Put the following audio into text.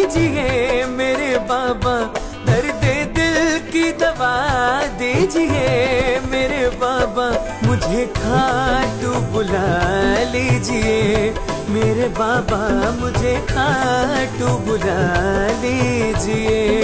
दीजिए मेरे बाबा, दर्द दिल की दवा दीजिए मेरे बाबा, मुझे खाटू बुला लीजिए। मेरे बाबा, मुझे खाटू बुला लीजिए।